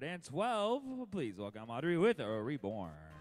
412. Please welcome Audrey with a Reborn.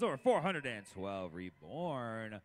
That over 412 Reborn.